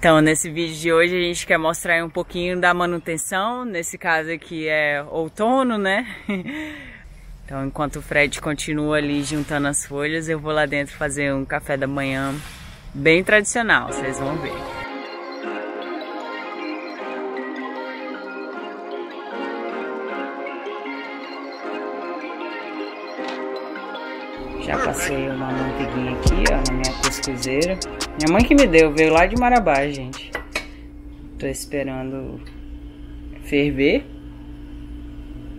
Então, nesse vídeo de hoje a gente quer mostrar um pouquinho da manutenção, nesse caso aqui é outono, né? Então, enquanto o Fred continua ali juntando as folhas, eu vou lá dentro fazer um café da manhã bem tradicional, vocês vão ver. Na minha mãe que me deu, veio lá de Marabá, gente. Tô esperando ferver.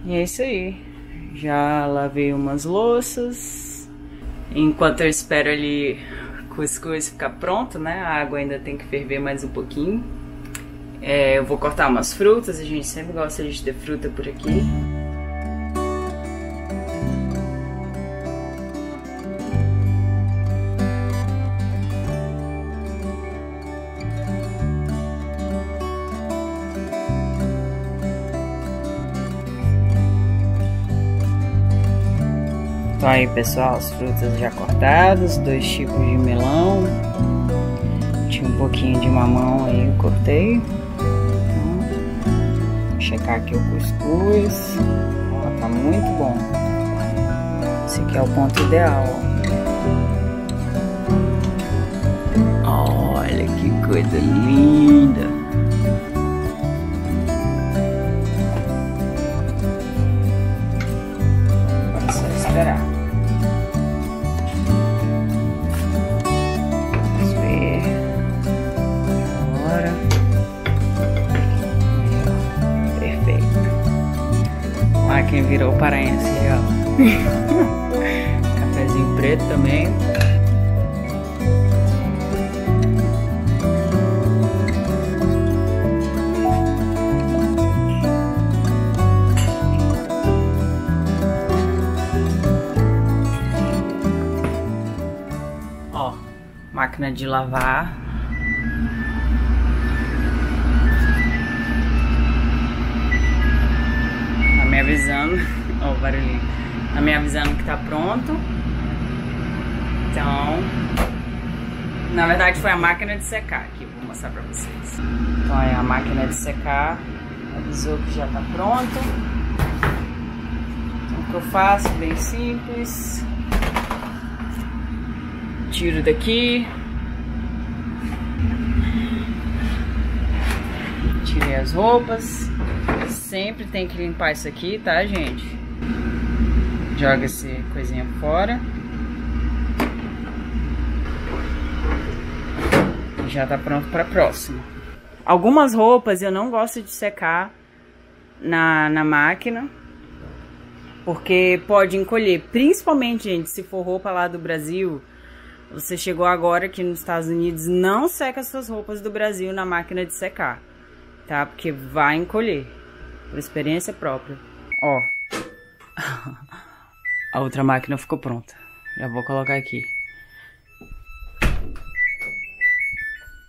E é isso aí. Já lavei umas louças. Enquanto eu espero ali cuscuz ficar pronto, né? A água ainda tem que ferver mais um pouquinho. É, eu vou cortar umas frutas, a gente sempre gosta de ter fruta por aqui. Então aí pessoal, as frutas já cortadas, dois tipos de melão. Tinha um pouquinho de mamão aí, eu cortei. Vou checar aqui o cuscuz. Ó, tá muito bom. Esse aqui é o ponto ideal, ó. Olha que coisa linda. Quem virou paraense já. Cafézinho preto também. Ó, máquina de lavar avisando, ó o barulhinho, tá me avisando que tá pronto. Então, na verdade foi a máquina de secar aqui, vou mostrar pra vocês. Então é a máquina de secar, avisou que já tá pronto. Então o que eu faço, bem simples. Tiro daqui. Tirei as roupas sempre tem que limpar isso aqui, tá, gente? Joga essa coisinha fora. E já tá pronto pra próxima. Algumas roupas eu não gosto de secar na, na máquina. Porque pode encolher. Principalmente, gente, se for roupa lá do Brasil. Você chegou agora aqui nos Estados Unidos, não seca suas roupas do Brasil na máquina de secar. Tá? Porque vai encolher. Por experiência própria. Ó. A outra máquina ficou pronta. Já vou colocar aqui.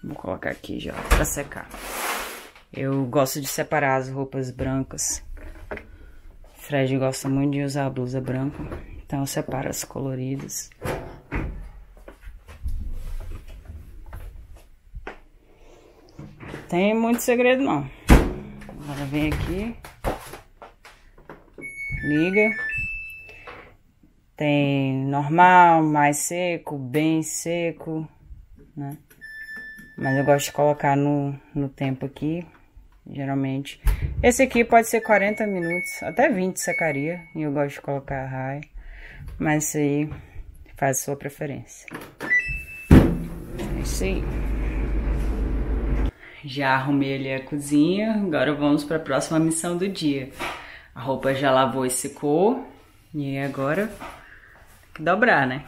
Vou colocar aqui já pra secar. Eu gosto de separar as roupas brancas. Fred gosta muito de usar a blusa branca. Então eu separo as coloridas. Tem muito segredo não. Vem aqui. Liga. Tem normal, mais seco, bem seco, né? Mas eu gosto de colocar no, no tempo aqui, geralmente. Esse aqui pode ser 40 minutos, até 20 secaria. E eu gosto de colocar high. Mas isso aí faz sua preferência. É isso aí. Já arrumei ali a cozinha, agora vamos para a próxima missão do dia. A roupa já lavou e secou, e agora tem que dobrar, né?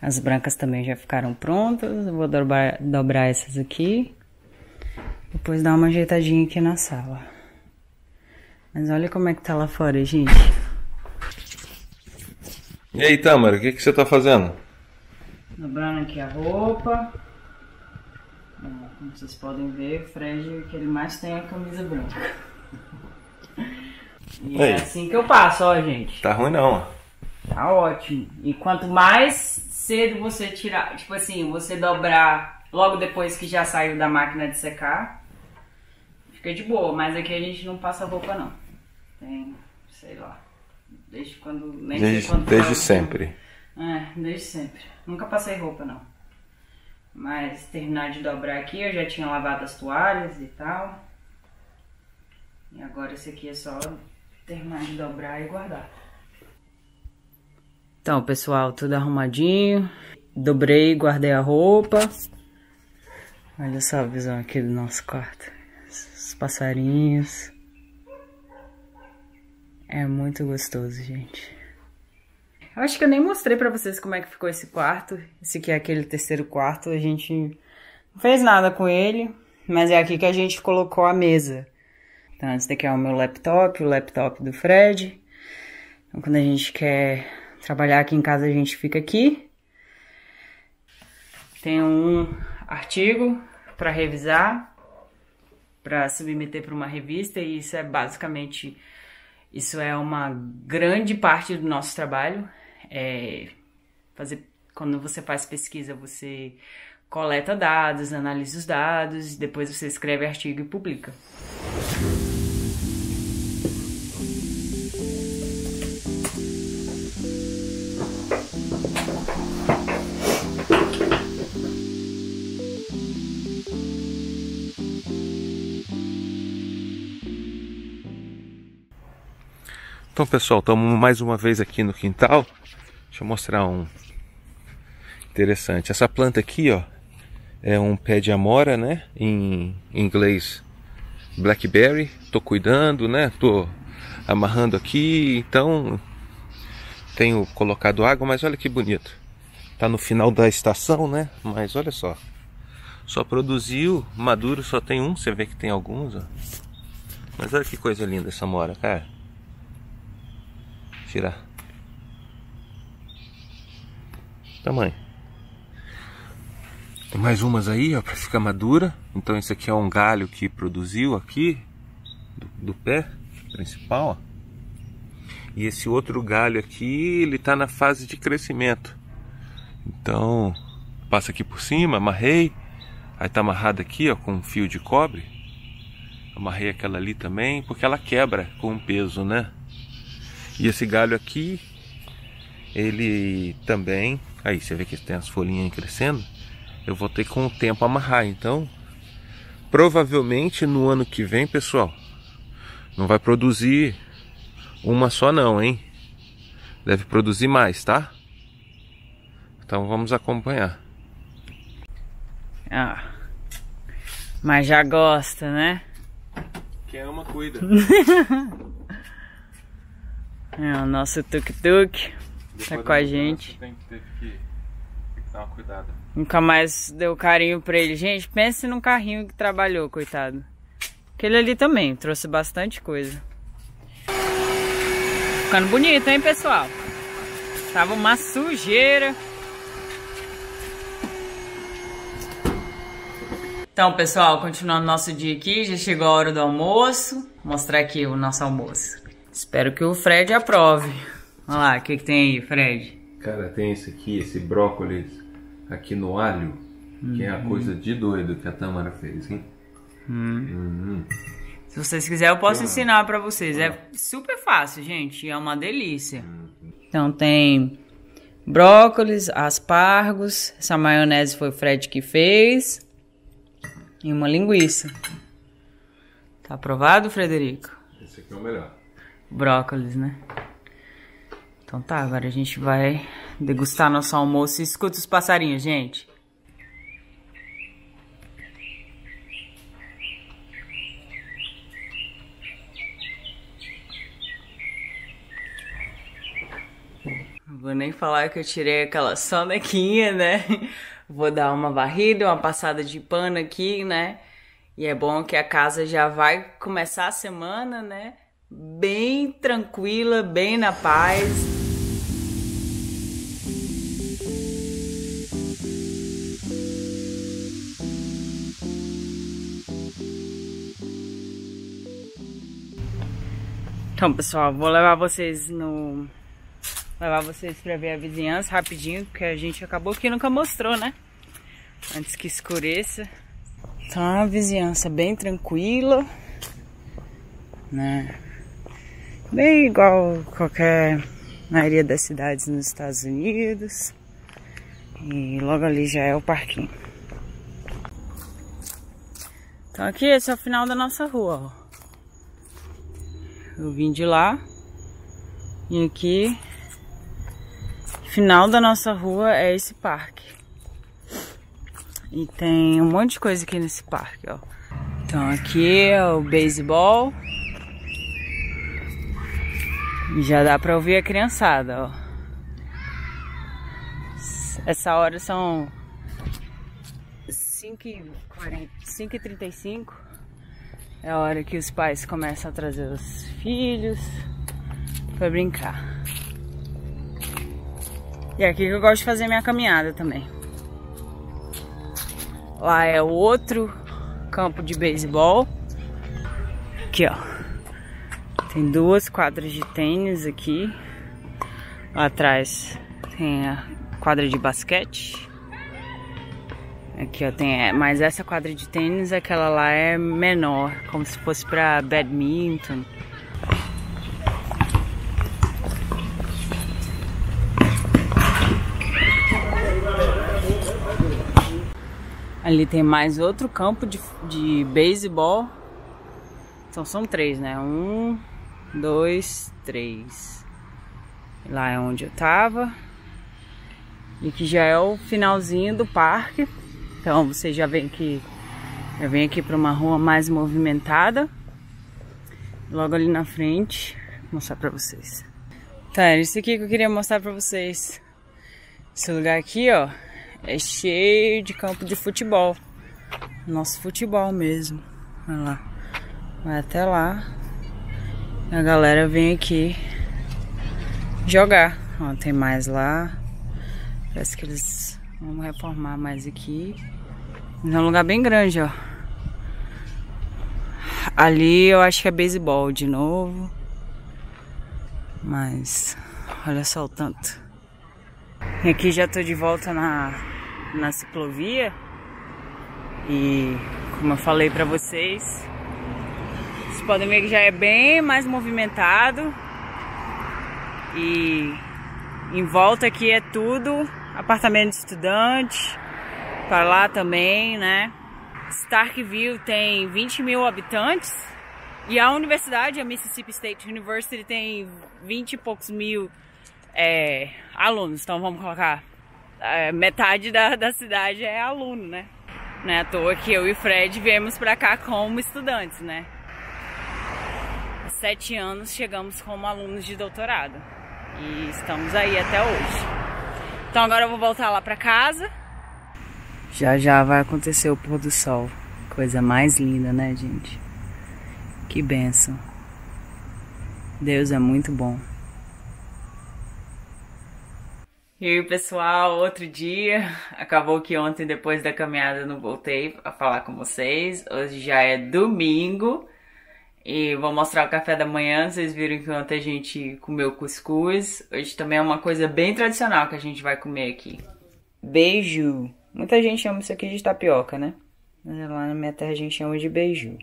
As brancas também já ficaram prontas, eu vou dobrar, dobrar essas aqui. Depois dar uma ajeitadinha aqui na sala. Mas olha como é que tá lá fora, gente. E aí, Tamara, o que, que você tá fazendo? Dobrando aqui a roupa. Como vocês podem ver, o Fred que ele mais tem é a camisa branca. E é assim que eu passo, ó, gente. Tá ruim não. Tá ótimo. E quanto mais cedo você tirar, tipo assim, você dobrar logo depois que já saiu da máquina de secar. Fica de boa, mas aqui a gente não passa roupa não. Tem, sei lá, desde quando... Nem desde sei quando desde foi. sempre. É, desde sempre. Nunca passei roupa não. Mas terminar de dobrar aqui, eu já tinha lavado as toalhas e tal. E agora esse aqui é só terminar de dobrar e guardar. Então, pessoal, tudo arrumadinho. Dobrei, guardei a roupa. Olha só a visão aqui do nosso quarto. Os passarinhos. É muito gostoso, gente. Eu acho que eu nem mostrei pra vocês como é que ficou esse quarto. Esse aqui é aquele terceiro quarto. A gente não fez nada com ele, mas é aqui que a gente colocou a mesa. Então, esse daqui é o meu laptop, o laptop do Fred. Então, quando a gente quer trabalhar aqui em casa, a gente fica aqui. Tem um artigo para revisar, para submeter para uma revista, e isso é basicamente, isso é uma grande parte do nosso trabalho. É fazer, quando você faz pesquisa, você coleta dados, analisa os dados, depois você escreve artigo e publica. Então, pessoal, estamos mais uma vez aqui no quintal. Deixa eu mostrar um interessante. Essa planta aqui, ó, é um pé de amora, né? Em inglês, blackberry. Tô cuidando, né? Tô amarrando aqui, então tenho colocado água, mas olha que bonito. Tá no final da estação, né? Mas olha só. Só produziu, maduro só tem um, você vê que tem alguns, ó. Mas olha que coisa linda essa mora, cara. Tirar. Tamanho. Tem mais umas aí, ó, para ficar madura. Então esse aqui é um galho que produziu aqui do, do pé principal, ó. E esse outro galho aqui, ele tá na fase de crescimento. Então, passa aqui por cima, amarrei. Aí tá amarrado aqui, ó, com um fio de cobre. Amarrei aquela ali também, porque ela quebra com o peso, né? E esse galho aqui, ele também, aí você vê que tem as folhinhas aí crescendo. Eu vou ter com o tempo amarrar, então provavelmente no ano que vem, pessoal, não vai produzir uma só não, hein? Deve produzir mais, tá? Então vamos acompanhar. Ah, mas já gosta, né? Quem ama, cuida. É, o nosso tuk-tuk tá com a gente. Tem que, que dar uma cuidada. Nunca mais deu carinho pra ele. Gente, pense num carrinho que trabalhou, coitado. Aquele ali também, trouxe bastante coisa. Ficando bonito, hein, pessoal? Tava uma sujeira. Então, pessoal, continuando nosso dia aqui, já chegou a hora do almoço. Vou mostrar aqui o nosso almoço. Espero que o Fred aprove. Olha lá, o que, que tem aí, Fred? Cara, tem esse aqui, esse brócolis aqui no alho, que é a coisa de doido que a Tamara fez, hein? Uhum. Se vocês quiserem, eu posso ensinar pra vocês. É super fácil, gente. É uma delícia. Então tem brócolis, aspargos. Essa maionese foi o Fred que fez. E uma linguiça. Tá aprovado, Frederico? Esse aqui é o melhor. Brócolis, né? Então tá, agora a gente vai degustar nosso almoço. Escuta os passarinhos, gente. Vou nem falar que eu tirei aquela sonequinha, né? Vou dar uma varrida, uma passada de pano aqui, né? E é bom que a casa já vai começar a semana, né? Bem tranquila, bem na paz. Então, pessoal, vou levar vocês no levar vocês pra ver a vizinhança rapidinho, porque a gente acabou que nunca mostrou, né? antes que escureça. Então é uma vizinhança bem tranquila, né? Bem igual qualquer maioria das cidades nos Estados Unidos. E logo ali já é o parquinho. Então aqui esse é o final da nossa rua, ó. Eu vim de lá. E aqui, final da nossa rua é esse parque. E tem um monte de coisa aqui nesse parque, ó. Então aqui é o beisebol. Já dá pra ouvir a criançada, ó. Essa hora são 5h35. É a hora que os pais começam a trazer os filhos para brincar. E é aqui que eu gosto de fazer minha caminhada também. Lá é outro campo de beisebol. Aqui, ó. Tem duas quadras de tênis aqui. Atrás tem a quadra de basquete. Aqui, ó, tem. É, mas essa quadra de tênis, aquela lá é menor, como se fosse pra badminton. Ali tem mais outro campo de, de beisebol. Então são três, né? Um, dois, três. Lá é onde eu tava. E que já é o finalzinho do parque. Então você já vem aqui, já vem aqui para uma rua mais movimentada. Logo ali na frente, vou mostrar para vocês. Tá, era isso aqui que eu queria mostrar para vocês. Esse lugar aqui, ó, é cheio de campo de futebol. Nosso futebol mesmo. Olha lá. Vai até lá. A galera vem aqui jogar. Ó, tem mais lá. Parece que eles vão reformar mais aqui. É um lugar bem grande, ó. Ali eu acho que é beisebol de novo. Mas olha só o tanto. E aqui já tô de volta na, na ciclovia. E como eu falei pra vocês, vocês podem ver que já é bem mais movimentado. E em volta aqui é tudo apartamento de estudante para lá também, né? Starkville tem 20 mil habitantes e a universidade, a Mississippi State University, tem 20 e poucos mil é, alunos. Então vamos colocar é, metade da, da cidade é aluno, né? Não é à toa que eu e o Fred viemos para cá como estudantes, né? Sete anos chegamos como alunos de doutorado e estamos aí até hoje. Então agora eu vou voltar lá para casa já já vai acontecer o pôr do sol. Coisa mais linda, né, gente? Que benção. Deus é muito bom. E aí, pessoal, outro dia. Acabou que ontem, depois da caminhada, não voltei a falar com vocês. Hoje já é domingo. E vou mostrar o café da manhã. Vocês viram que ontem a gente comeu cuscuz. Hoje também é uma coisa bem tradicional que a gente vai comer aqui. Beijo! Muita gente chama isso aqui de tapioca, né? Mas lá na minha terra a gente chama de beiju.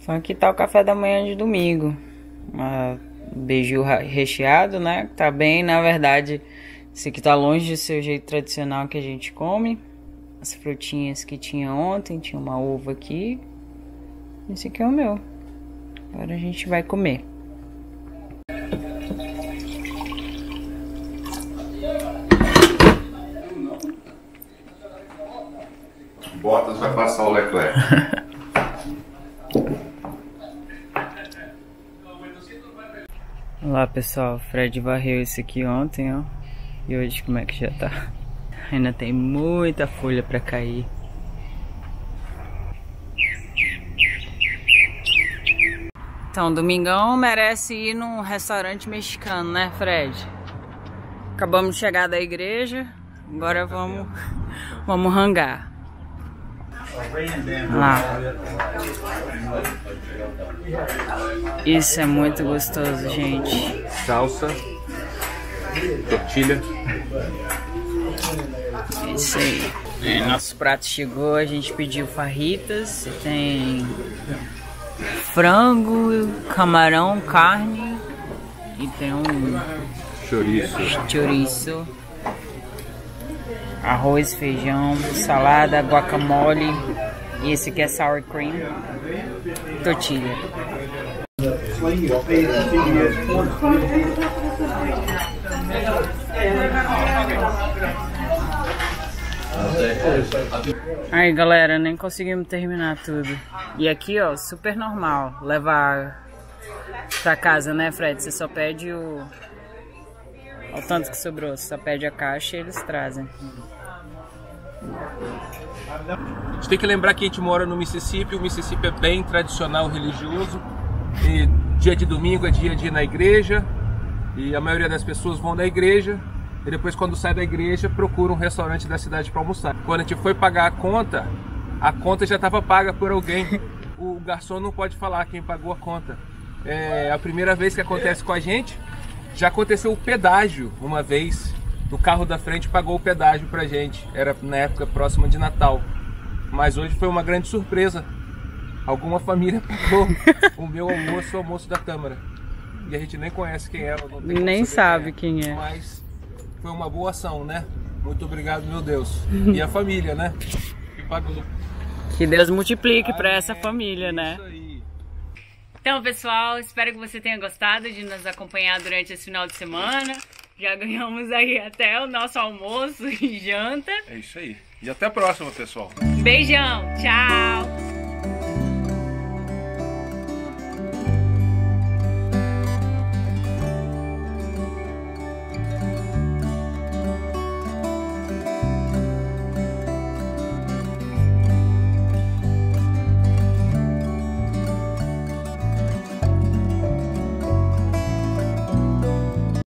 Então aqui tá o café da manhã de domingo. Uma beiju recheado, né? Tá bem, na verdade, esse aqui tá longe de ser o jeito tradicional que a gente come. As frutinhas que tinha ontem, tinha uma uva aqui. Esse aqui é o meu. Agora a gente vai comer. Bottas vai passar o Leclerc. Olá pessoal, Fred varreu esse aqui ontem, ó. E hoje como é que já tá? Ainda tem muita folha pra cair. Então, domingão merece ir num restaurante mexicano, né, Fred? Acabamos de chegar da igreja, agora vamos, vamos rangar. Lá. Isso é muito gostoso, gente. Salsa, tortilha. Isso aí. É, nosso prato chegou, a gente pediu farritas, tem frango, camarão, carne e tem um chouriço. chouriço, arroz, feijão, salada, guacamole e esse aqui é sour cream, tortilha. Aí galera, nem conseguimos terminar tudo. E aqui ó, super normal levar pra casa, né Fred? Você só pede o... O tanto que sobrou, você só pede a caixa e eles trazem. A gente tem que lembrar que a gente mora no Mississippi, o Mississippi é bem tradicional religioso. E dia de domingo é dia de ir na igreja, e a maioria das pessoas vão na igreja, e depois quando sai da igreja procura um restaurante da cidade para almoçar. Quando a gente foi pagar a conta, a conta já estava paga por alguém. O garçom não pode falar quem pagou a conta. É a primeira vez que acontece com a gente. Já aconteceu o pedágio uma vez. O carro da frente pagou o pedágio pra gente. Era na época próxima de Natal. Mas hoje foi uma grande surpresa. Alguma família pagou o meu almoço, o almoço da Câmara. E a gente nem conhece quem é. não tem como Nem sabe quem é. Mas foi uma boa ação, né? Muito obrigado, meu Deus. E a família, né? Que pagou. Que Deus multiplique pra essa família, né? Isso aí. Então, pessoal, espero que você tenha gostado de nos acompanhar durante esse final de semana. Já ganhamos aí até o nosso almoço e janta. É isso aí. E até a próxima, pessoal. Beijão, tchau!